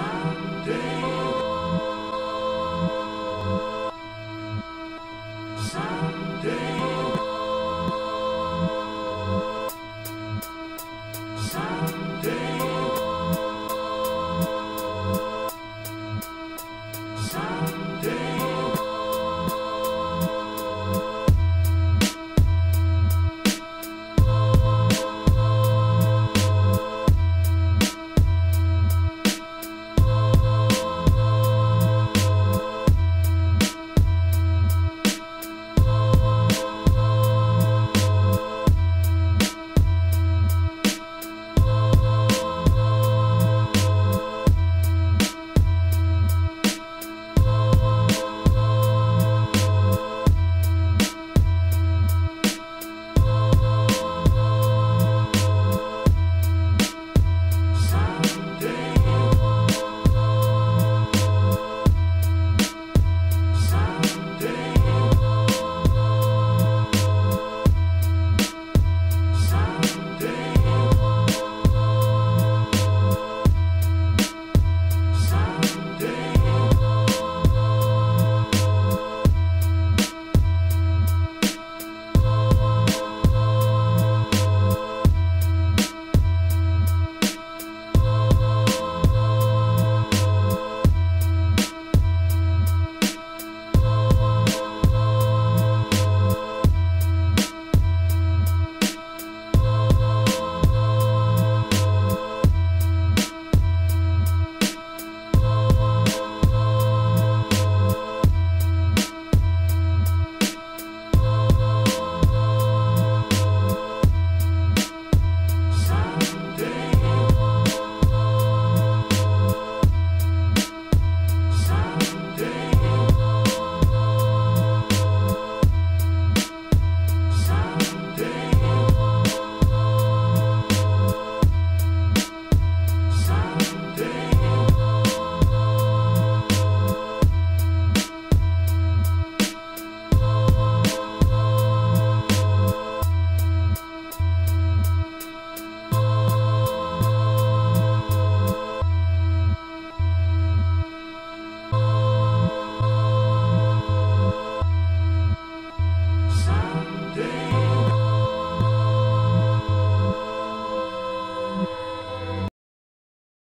Someday